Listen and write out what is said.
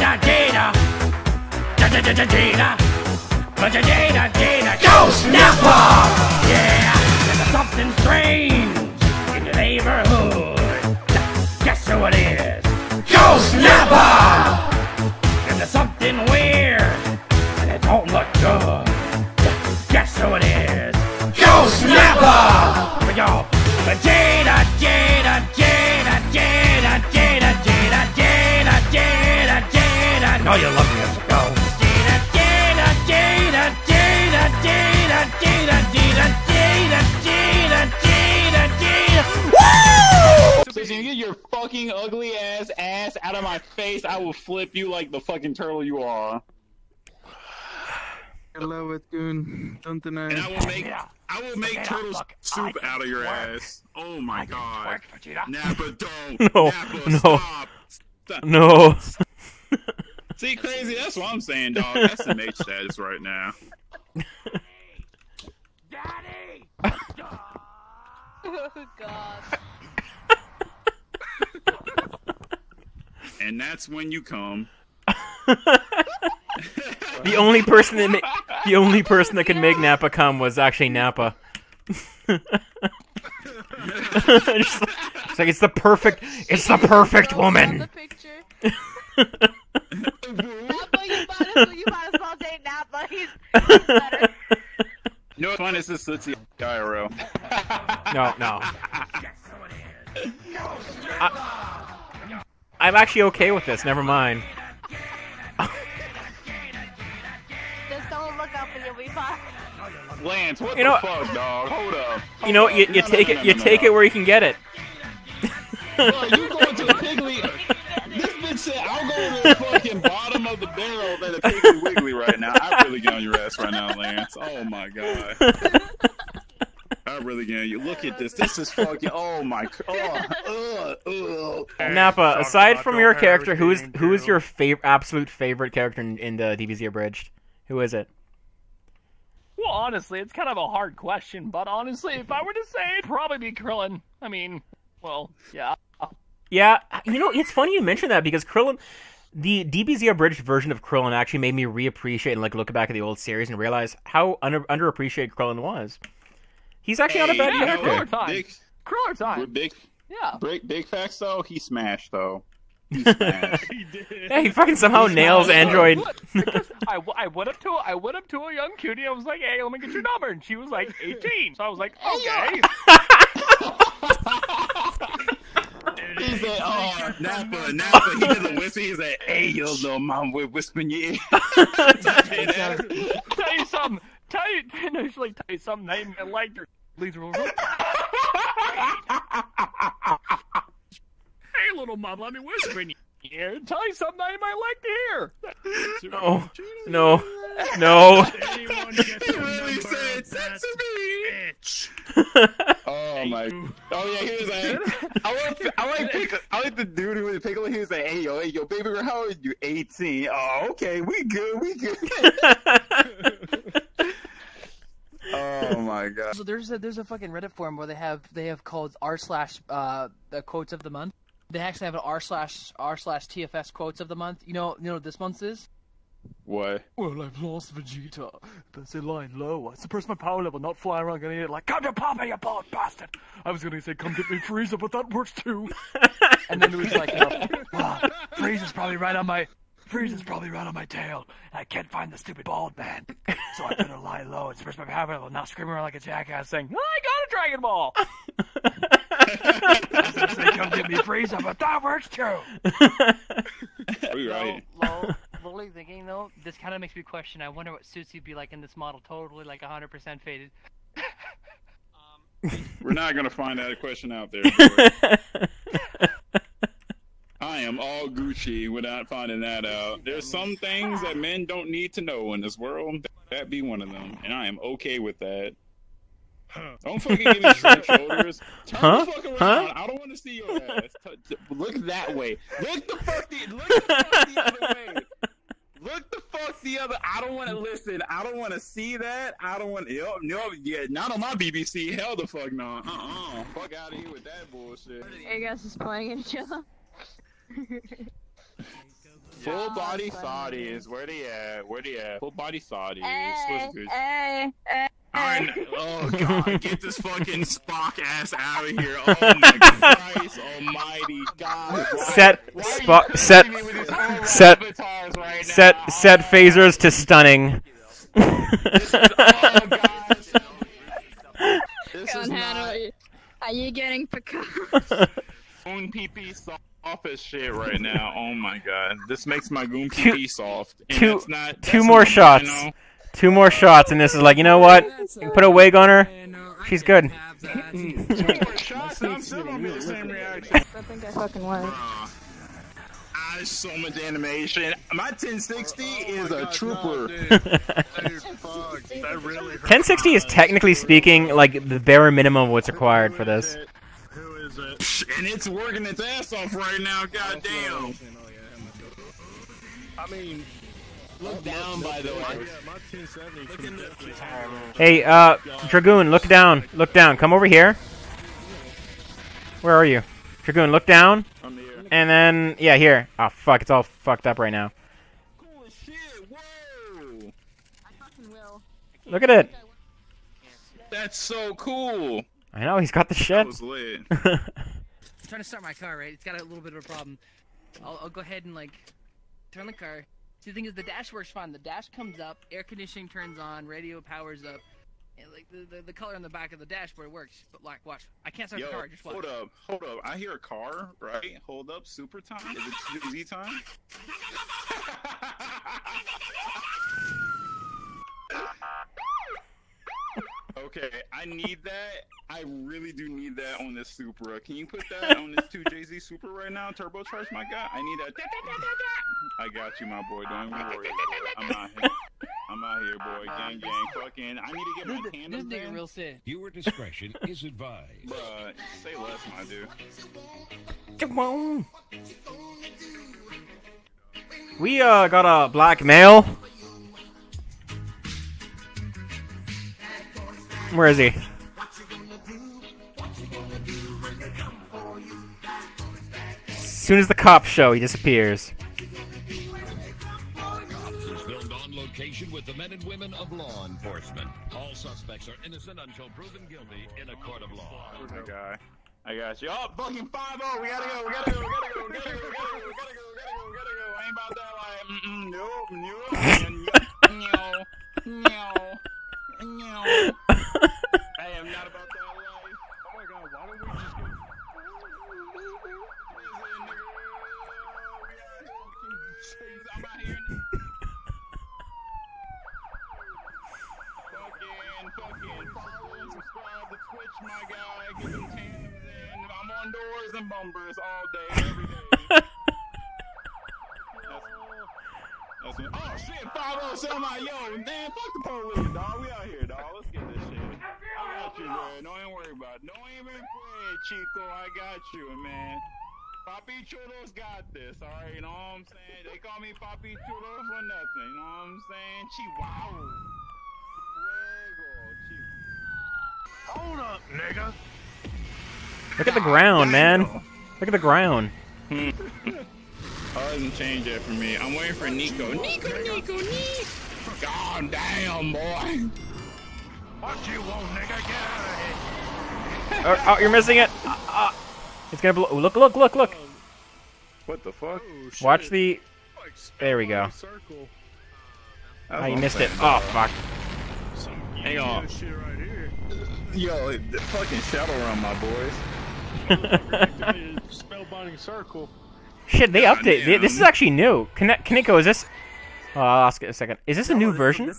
data, Ghost Yeah, there's something strange in the neighborhood. Guess who it is? Fucking ugly ass ass out of my face, I will flip you like the fucking turtle you are. I love it, Goon. Don't deny And. I will make I will make Look, turtle look, soup I out of your can twerk. ass. Oh my god. Work for Jada. Nappa, don't. No, Nappa, no. stop. Stop. No. See, crazy. That's what I'm saying, dog. That's the mate status right now. Daddy! Oh god. and that's when you come. the only person that ma- the only person that could make Nappa come was actually Nappa. it's like, like it's the perfect, it's the perfect woman. No fun is this Tootsie IRL. no, no. I'm actually okay with this. Never mind. Just don't look up and you'll be fine. Lance, what You the know- fuck, dog? Hold up. You know, Hold you, you No, no, take no, it you no, take no. it where you can get it. Bro, you going to the Piggly? This bitch said, "I'll go to the fucking bottom of the barrel than the Piggly Wiggly right now." I really get on your ass right now, Lance. Oh my god. I really get on you. Look at this. This is fucking. Oh my. Oh, uh, uh. Nappa, aside from your character, who is who is your favorite absolute favorite character in, in the DBZ abridged? Who is it? Well, honestly, it's kind of a hard question, but honestly, if I were to say, it'd probably be Krillin. I mean, well, yeah. Yeah, you know, it's funny you mention that because Krillin, the DBZ abridged version of Krillin actually made me reappreciate and like look back at the old series and realize how under, underappreciated Krillin was. He's actually not a bad Hey, yeah, you know character. Krillin time. Big, Krillin time. big, Yeah. big, big facts though. He smashed though. He smashed. Yeah, he fucking somehow nails Android. Look, because I, w- I went up to I went up to a young cutie. I was like, "Hey, let me get your number," and she was like 18. So I was like, "Okay." He said, "Oh, Nappa, Nappa." He did the whisper. He said, "Hey, yo, little mom, we're whispering your ear." tell you something. Tell you, no, she's like, tell you something. I, I liked her. Leads hey, little mom, let me whisper in your ear. Tell you something I might like to hear. Oh no, no. Anyone He gets a really said, "Sex to me." bitch. Oh my! Oh yeah, he was like, I like, I like, pick, I like the dude who was pickling. He was like, "Hey yo, hey yo, baby girl, how old are you? 18. Oh, okay, we good, we good." oh my god! So there's a there's a fucking Reddit forum where they have they have called r slash uh the quotes of the month. They actually have an r slash r slash TFS quotes of the month. You know you know what this month's is? What? Well, I've lost Vegeta. But they lying low. I suppress my power level, not fly around getting it like, come to Papa, you bald bastard! I was gonna say, come get me Frieza, but that works too. And then it was like, you know, Ah, Frieza's probably right on my. Frieza's probably right on my tail, and I can't find the stupid bald man. So I better lie low and suppress my power level, not scream around like a jackass saying, I got a Dragon Ball! I was gonna say, come get me Frieza, but that works too! We right. lol, lolly thinking though, this kind of makes me question. I wonder what suits you'd be like in this model, totally like 100% faded. We're not gonna find that question out there. Boy. I am all Gucci without finding that out. There's some things that men don't need to know in this world. That be one of them, and I am okay with that. Don't fucking give me short shoulders. Turn Huh? the fuck around. Huh? I don't want to see your ass. T- t- look that way. Look the fuck the look the fuck the other way. Look the fuck the other. I don't want to listen. I don't want to see that. I don't want. Yo, no, yeah, not on my BBC. Hell the fuck no. Uh uh Fuck out of here with that bullshit. Are you guys just playing each other? Full body thotties. Where they at? Where they at? Full body thotties. Hey, hey, hey, I oh god, get this fucking Spock ass out of here! Oh my Christ, Almighty God! Why- Set why Spock- set- with these horrible set- right Set now? set phasers to stunning. Oh gosh. This is oh, not Are you getting pecan? goon PP soft as shit right now. Oh my god, this makes my goon Two- PP soft. And two- that's not, two more not, shots. You know, Two more shots, and this is like, you know what? Put a wig on her. She's good. two more shots, and I'm still gonna be the same reaction. I think I fucking was. Uh, ah, so much animation. My 1060 is a trooper. 1060 is technically speaking like the bare minimum of what's required for this. And it's working its ass off right now, goddamn. I mean, Look down, by the way. my 1070 can definitely Hey, uh, Dragoon, look down. Look down. Come over here. Where are you? Dragoon, look down. And then, yeah, here. Oh, fuck, it's all fucked up right now. Cool shit, whoa. Look at it. That's so cool. I know, he's got the That shit. was lit. I'm trying to start my car, right? It's got a little bit of a problem. I'll, I'll go ahead and like turn the car. See, the thing is, the dash works fine. The dash comes up, air conditioning turns on, radio powers up, and like the, the, the color on the back of the dashboard works. But like, watch, I can't start Yo, the car. Just watch. hold up, hold up. I hear a car, right? Hold up, super time. Is it Z time? okay, I need that. I really do need that on this Supra. Can you put that on this 2JZ Supra right now? Turbocharge my guy. I need that. I got you, my boy. Don't even worry. Boy. I'm out here. I'm out here, boy. Gang, gang. Fucking. I need to get my This, tandem this nigga real sick. Viewer discretion is advised. Bruh, say less, my dude. Come on. We, uh, got a black male. Where is he? soon as the cops show, he disappears. with the men and women of law enforcement. All suspects are innocent until proven guilty in a court of law. I got you. Oh, fucking 5 -0. We gotta go, we gotta go, we gotta go, we gotta go, we gotta go, we gotta go, we gotta go, we gotta go. Ain't about that life. Mm-mm, no, no, no. I'm on doors and bumpers all day, every day. That's, that's what, oh shit, 507, like, yo, man, fuck the police, dog. We out here, dog. Let's get this shit. I got you, man. Don't even worry about it. Don't even pray, Chico. I got you, man. Papi Chulo's got this, alright? You know what I'm saying? They call me Papi Chulo for nothing, you know what I'm saying? Chihuahua. Fuego, Hold up, nigga. Look at the ground, man. Look at the ground. Oh, doesn't change that for me. I'm waiting for Nico. Nico, Nico, Nico. God damn, boy. What you want, nigga? Get out of here. Oh, oh, you're missing it. Uh, uh, it's gonna blow. oh, Look, look, look, look. What the fuck? Oh. Watch the. There we go. Oh, you missed it. Oh, fuck. Some Hang on. Shit right here. Yo, the fucking shadow run, my boys. Spellbinding circle. Shit, they update. This is actually new. Kane- Kaneko, is this? Oh, I'll ask it a second. Is this a new version?